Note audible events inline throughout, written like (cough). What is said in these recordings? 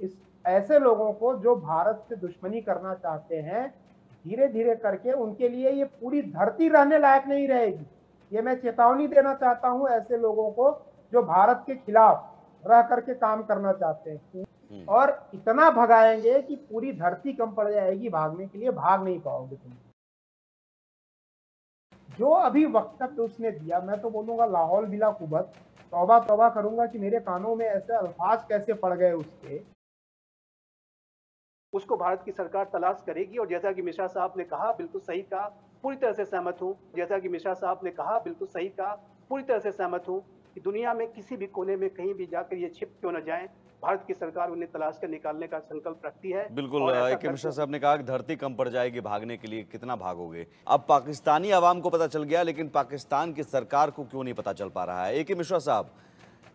इस ऐसे लोगों को जो भारत से दुश्मनी करना चाहते हैं धीरे धीरे करके उनके लिए ये पूरी धरती रहने लायक नहीं रहेगी। ये मैं चेतावनी देना चाहता हूँ ऐसे लोगों को जो भारत के खिलाफ रह करके काम करना चाहते हैं। हम्म। और इतना भगाएँगे कि पूरी धरती कम पड़ जाएगी भागने के लिए भाग नहीं पाओगे तुम। जो अभी वक्तव्य उसने दिया मैं तो बोलूँगा लाहौल बिला कुबत तौबा तौबा करूँगा कि मेरे कानों में ऐसे अल्फाज कैसे पड़ गए उसके। उसको भारत की सरकार तलाश करेगी। और जैसा कि मिश्रा साहब ने कहा बिल्कुल सही कहा पूरी तरह से सहमत हूँ। जैसा कि मिश्रा साहब ने कहा बिल्कुल सही कहा पूरी तरह से सहमत हूँ कि दुनिया में किसी भी कोने में कहीं भी जाकर ये छिप क्यों न जाए। भारत की सरकार उन्हें तलाश कर निकालने का संकल्प रखती है। बिल्कुल मिश्रा साहब ने कहा कि धरती कम पड़ जाएगी भागने के लिए कितना भागोगे? अब पाकिस्तानी आवाम को पता चल गया लेकिन पाकिस्तान की सरकार को क्यों नहीं पता चल पा रहा है? ए के मिश्रा साहब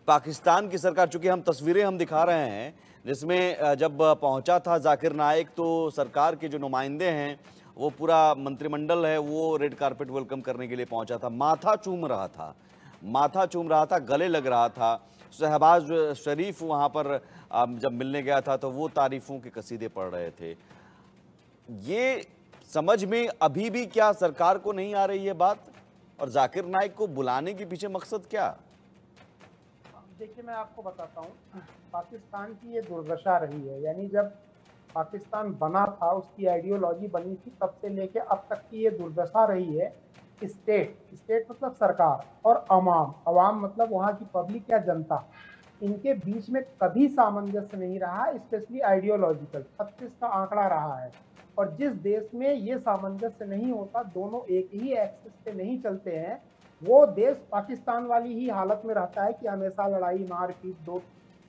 पाकिस्तान की सरकार चूँकि हम तस्वीरें हम दिखा रहे हैं जिसमें जब पहुँचा था जाकिर नायक तो सरकार के जो नुमाइंदे हैं, वो पूरा मंत्रिमंडल है, वो रेड कारपेट वेलकम करने के लिए पहुँचा था। माथा चूम रहा था। माथा चूम रहा था, गले लग रहा था। शहबाज शरीफ वहाँ पर जब मिलने गया था तो वो तारीफों के कसीदे पढ़ रहे थे। ये समझ में अभी भी क्या सरकार को नहीं आ रही है बात? और जाकिर नाइक को बुलाने के पीछे मकसद क्या? देखिए, मैं आपको बताता हूँ पाकिस्तान की ये दुर्दशा रही है। यानी जब पाकिस्तान बना था, उसकी आइडियोलॉजी बनी थी, तब से लेके अब तक की ये दुर्दशा रही है स्टेट स्टेट मतलब सरकार और अवाम अवाम मतलब वहाँ की पब्लिक या जनता। इनके बीच में कभी सामंजस्य नहीं रहा स्पेशली आइडियोलॉजिकल छत्तीस का आंकड़ा रहा है। और जिस देश में ये सामंजस्य नहीं होता, दोनों एक ही एक्सिस पे नहीं चलते हैं वो देश पाकिस्तान वाली ही हालत में रहता है कि हमेशा लड़ाई, मारपीट, दो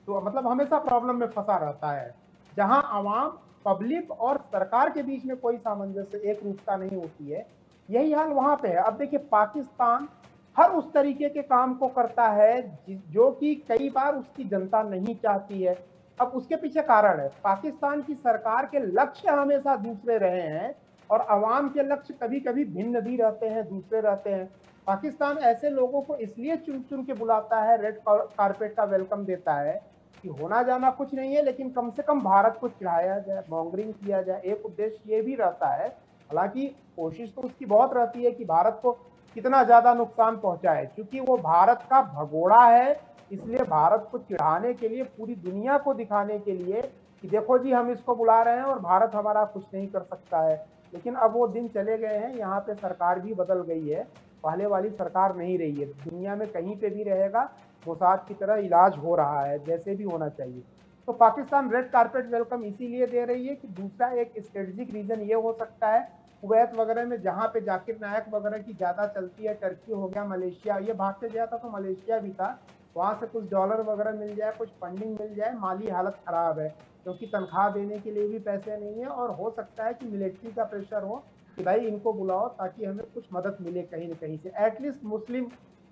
तो मतलब हमेशा प्रॉब्लम में फंसा रहता है। जहाँ आवाम पब्लिक और सरकार के बीच में कोई सामंजस्य एक रूपता नहीं होती है, यही हाल वहाँ पे है। अब देखिए, पाकिस्तान हर उस तरीके के काम को करता है जो कि कई बार उसकी जनता नहीं चाहती है। अब उसके पीछे कारण है। पाकिस्तान की सरकार के लक्ष्य हमेशा दूसरे रहे हैं और अवाम के लक्ष्य कभी कभी भिन्न भी रहते हैं, दूसरे रहते हैं। पाकिस्तान ऐसे लोगों को इसलिए चुन चुन के बुलाता है रेड कारपेट का वेलकम देता है कि होना जाना कुछ नहीं है, लेकिन कम से कम भारत को चढ़ाया जाए मॉन्गरिंग किया जाए, एक उद्देश्य ये भी रहता है। हालाँकि कोशिश तो उसकी बहुत रहती है कि भारत को कितना ज़्यादा नुकसान पहुँचाए, क्योंकि वो भारत का भगोड़ा है, इसलिए भारत को चिढ़ाने के लिए, पूरी दुनिया को दिखाने के लिए कि देखो जी, हम इसको बुला रहे हैं और भारत हमारा कुछ नहीं कर सकता है। लेकिन अब वो दिन चले गए हैं, यहाँ पे सरकार भी बदल गई है। पहले वाली सरकार नहीं रही है। दुनिया में कहीं पे भी रहेगा, मोसाद की तरह इलाज हो रहा है, जैसे भी होना चाहिए। तो पाकिस्तान रेड कारपेट वेलकम इसीलिए दे रही है कि दूसरा एक स्ट्रेटेजिक रीजन ये हो सकता है, कुवैत वगैरह में जहाँ पे जाकिर नायक वगैरह की ज़्यादा चलती है, टर्की हो गया, मलेशिया, ये भागते गया था तो मलेशिया भी था, वहाँ से कुछ डॉलर वगैरह मिल जाए, कुछ फंडिंग मिल जाए, माली हालत ख़राब है, क्योंकि तनख्वाह देने के लिए भी पैसे नहीं है और हो सकता है कि मिलिट्री का प्रेशर हो कि भाई इनको बुलाओ ताकि हमें कुछ मदद मिले कहीं ना कहीं से। एटलीस्ट मुस्लिम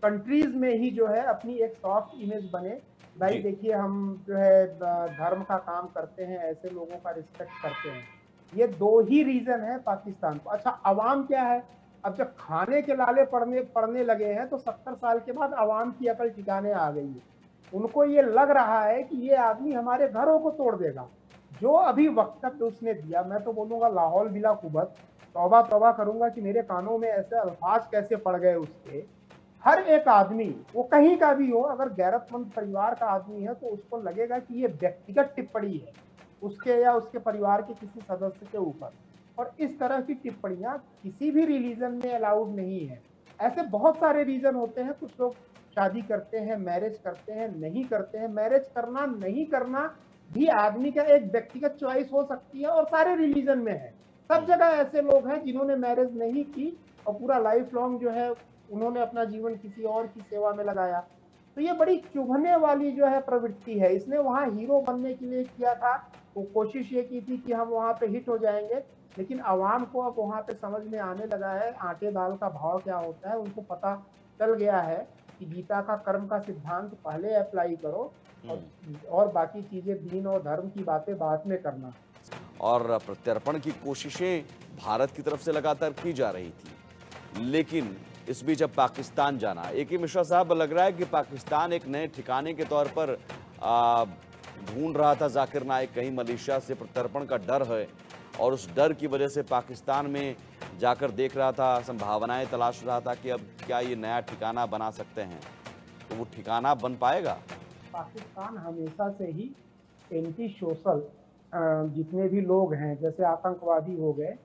कंट्रीज़ में ही जो है अपनी एक सॉफ्ट इमेज बने। भाई देखिए हम जो है धर्म का काम करते हैं ऐसे लोगों का रिस्पेक्ट करते हैं। ये दो ही रीजन है पाकिस्तान को। अच्छा अवाम क्या है? अब जब खाने के लाले पड़ने पड़ने लगे हैं तो सत्तर साल के बाद अवाम की अकल ठिकाने आ गई है। उनको ये लग रहा है कि ये आदमी हमारे घरों को तोड़ देगा। जो अभी वक्तव्य उसने दिया मैं तो बोलूँगा लाहौल बिला कुबत तौबा तौबा करूँगा कि मेरे कानों में ऐसे अल्फाज कैसे पड़ गए उसके। हर एक आदमी, वो कहीं का भी हो, अगर गैरतमंद परिवार का आदमी है तो उसको लगेगा कि ये व्यक्तिगत टिप्पणी है, उसके या उसके परिवार के किसी सदस्य के ऊपर। और इस तरह की टिप्पणियाँ किसी भी रिलीजन में अलाउड नहीं है। ऐसे बहुत सारे रीजन होते हैं, कुछ लोग शादी करते हैं, मैरिज करते हैं, नहीं करते हैं, मैरिज करना, नहीं करना भी आदमी का एक व्यक्तिगत चॉइस हो सकती है और सारे रिलीजन में है। सब जगह ऐसे लोग हैं जिन्होंने मैरिज नहीं की और पूरा लाइफ लॉन्ग जो है उन्होंने अपना जीवन किसी और की सेवा में लगाया। तो ये बड़ी चुभने वाली जो है प्रवृत्ति है। इसने वहाँ हीरो बनने के लिए किया था। वो कोशिश ये की थी कि हम वहाँ पे हिट हो जाएँगे लेकिन आवाम को अब वहाँ पे समझ में आने लगा है आटे दाल का भाव क्या होता है उनको पता चल गया है कि गीता का कर्म का सिद्धांत पहले अप्लाई करो और, हम्म। और बाकी चीज़ें दीन और धर्म की बातें बाद में करना। और प्रत्यर्पण की कोशिशें भारत की तरफ़ से लगातार की जा रही थी। लेकिन इस बीच अब पाकिस्तान जाना, एक ही मिश्रा साहब, लग रहा है कि पाकिस्तान एक नए ठिकाने के तौर पर ढूंढ रहा था जाकिर नायक कहीं मलेशिया से प्रत्यर्पण का डर है और उस डर की वजह से पाकिस्तान में जाकर देख रहा था, संभावनाएँ तलाश रहा था कि अब क्या ये नया ठिकाना बना सकते हैं। तो वो ठिकाना बन पाएगा? पाकिस्तान हमेशा से ही एंटी सोशल जितने भी लोग हैं, जैसे आतंकवादी हो गए,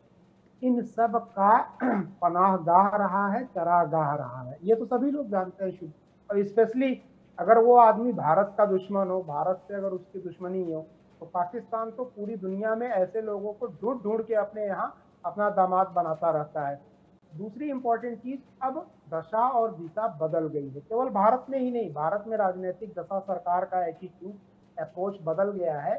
इन सब का (clears throat) पनाह गाह रहा है चरा गाह रहा है। ये तो सभी लोग जानते हैं शुभ और स्पेशली अगर वो आदमी भारत का दुश्मन हो, भारत से अगर उसकी दुश्मनी हो तो पाकिस्तान तो पूरी दुनिया में ऐसे लोगों को ढूंढ ढूंढ के अपने यहाँ अपना दामाद बनाता रहता है। दूसरी इंपॉर्टेंट चीज़, अब दशा और दिशा बदल गई है। केवल भारत में ही नहीं, भारत में राजनीतिक दशा सरकार का एटीट्यूड अप्रोच बदल गया है।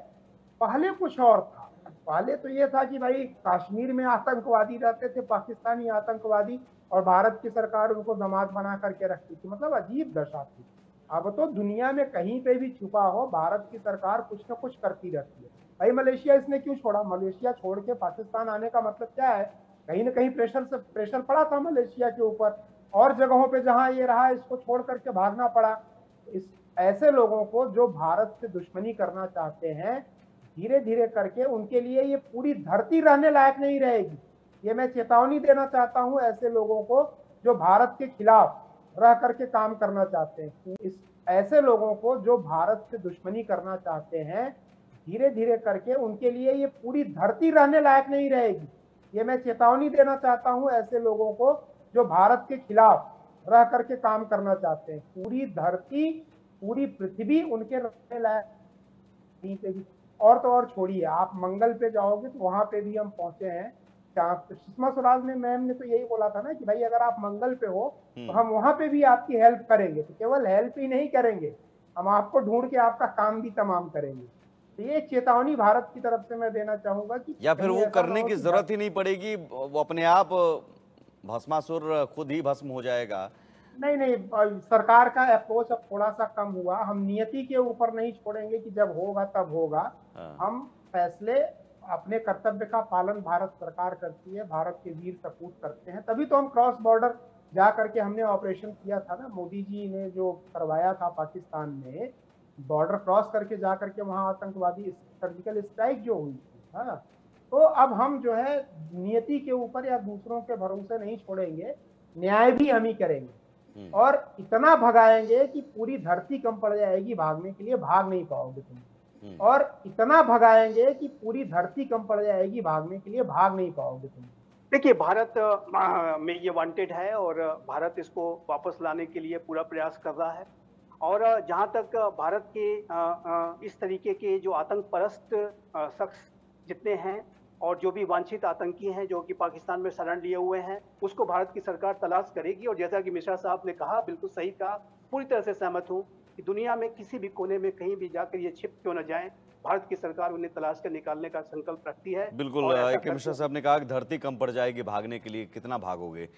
पहले कुछ और था। पहले तो ये था कि भाई कश्मीर में आतंकवादी रहते थे, पाकिस्तानी आतंकवादी, और भारत की सरकार उनको दमाद बना करके रखती थी। मतलब अजीब दशा थी। अब तो दुनिया में कहीं पे भी छुपा हो, भारत की सरकार कुछ ना कुछ करती रहती है। भाई मलेशिया इसने क्यों छोड़ा? मलेशिया छोड़ के पाकिस्तान आने का मतलब क्या है? कहीं ना कहीं प्रेशर से, प्रेशर पड़ा था मलेशिया के ऊपर। और जगहों पे जहाँ ये रहा, इसको छोड़ करके भागना पड़ा। इस, ऐसे लोगों को जो भारत से दुश्मनी करना चाहते हैं धीरे धीरे करके उनके लिए ये पूरी धरती रहने लायक नहीं रहेगी। ये मैं चेतावनी देना चाहता हूँ ऐसे लोगों को जो भारत के खिलाफ रह करके काम करना चाहते हैं। इस ऐसे लोगों को जो भारत से दुश्मनी करना चाहते हैं धीरे धीरे करके उनके लिए ये पूरी धरती रहने लायक नहीं रहेगी। ये मैं चेतावनी देना चाहता हूँ ऐसे लोगों को जो भारत के खिलाफ रह करके काम करना चाहते हैं। पूरी धरती, पूरी पृथ्वी उनके रहने लायक कहीं पे और तो और छोड़िए। आप मंगल पे जाओगे तो वहाँ पे भी हम पहुँचे हैं। सुषमा स्वराज ने मैम ने तो यही बोला था ना कि भाई अगर आप मंगल पे हो तो हम्म। हम वहाँ पे भी आपकी हेल्प करेंगे। तो केवल हेल्प ही नहीं करेंगे हम आपको ढूंढ के आपका काम भी तमाम करेंगे। तो ये चेतावनी भारत की तरफ़ से मैं देना चाहूँगा कि या फिर वो करने की ज़रूरत ही नहीं पड़ेगी वो अपने आप भस्मासुर खुद ही भस्म हो जाएगा। नहीं नहीं सरकार का अप्रोच अब थोड़ा सा कम हुआ। हम नियति के ऊपर नहीं छोड़ेंगे कि जब होगा तब होगा। हम फैसले अपने कर्तव्य का पालन भारत सरकार करती है भारत के वीर सपूत करते हैं। तभी तो हम क्रॉस बॉर्डर जा करके हमने ऑपरेशन किया था ना। मोदी जी ने जो करवाया था पाकिस्तान में बॉर्डर क्रॉस करके जा करके वहाँ आतंकवादी सर्जिकल स्ट्राइक जो हुई थी हाँ। तो अब हम जो है नियति के ऊपर या दूसरों के भरोसे नहीं छोड़ेंगे न्याय भी हम ही करेंगे। हम्म। और इतना भगाएँगे कि पूरी धरती कम पड़ जाएगी भागने के लिए भाग नहीं पाओगे तुम। और इतना भगाएँगे कि पूरी धरती कम पड़ जाएगी भागने के लिए भाग नहीं पाओगे तुम। देखिए भारत में ये वांटेड है और भारत इसको वापस लाने के लिए पूरा प्रयास कर रहा है। और जहाँ तक भारत के इस तरीके के जो आतंक परस्त शख्स जितने हैं और जो भी वांछित आतंकी हैं जो कि पाकिस्तान में शरण लिए हुए हैं उसको भारत की सरकार तलाश करेगी। और जैसा कि मिश्रा साहब ने कहा बिल्कुल सही कहा पूरी तरह से सहमत हूँ कि दुनिया में किसी भी कोने में कहीं भी जाकर ये छिप क्यों न जाए। भारत की सरकार उन्हें तलाश कर निकालने का संकल्प रखती है बिल्कुल साहब ने कहा कि धरती कम पड़ जाएगी भागने के लिए कितना भागोगे?